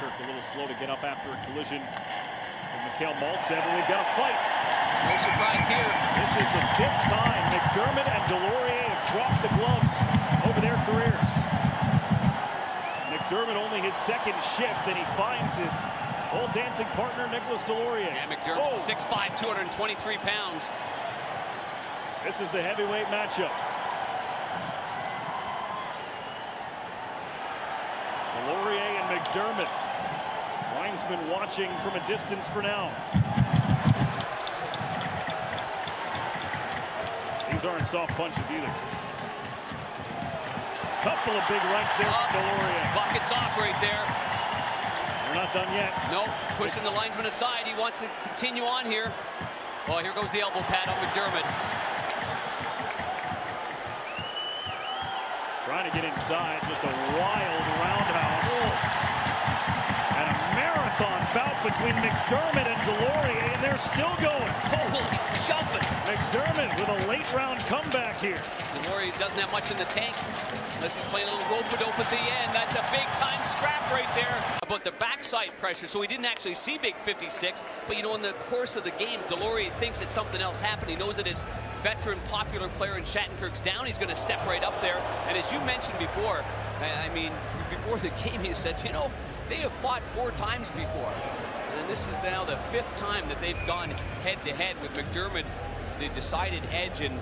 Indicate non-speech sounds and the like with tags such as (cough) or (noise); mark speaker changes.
Speaker 1: Shattenkirk a little slow to get up after a collision with Mikhail Maltsev, and we've got a fight.
Speaker 2: No surprise here.
Speaker 1: This is the fifth time MacDermid and Deslauriers have dropped the gloves over their careers. MacDermid only his second shift, and he finds his old dancing partner, Nicolas Deslauriers.
Speaker 2: Yeah, MacDermid,
Speaker 1: Oh,
Speaker 2: 6'5", 223 pounds.
Speaker 1: This is the heavyweight matchup. MacDermid. Linesman watching from a distance for now. These aren't soft punches either. Couple of big rights there from Deslauriers.
Speaker 2: Oh, buckets off right there.
Speaker 1: They're not done yet.
Speaker 2: No, pushing the linesman aside. He wants to continue on here. Oh, here goes the elbow pad on
Speaker 1: MacDermid. To get inside. Just a wild roundhouse. And a marathon bout between MacDermid and Deslauriers, and they're still going.
Speaker 2: Holy jumping.
Speaker 1: MacDermid with a late round comeback here.
Speaker 2: Deslauriers doesn't have much in the tank unless he's playing a little rope-a-dope at the end. That's a big-time scrap right there. About the backside pressure, so he didn't actually see Big 56, but you know, in the course of the game, Deslauriers thinks that something else happened. He knows that his veteran, popular player in Shattenkirk's down. He's going to step right up there. And as you mentioned before, I I mean, before the (laughs) game, he said, you know, they have fought four times before. This is now the fifth time that they've gone head-to-head with MacDermid, the decided edge, and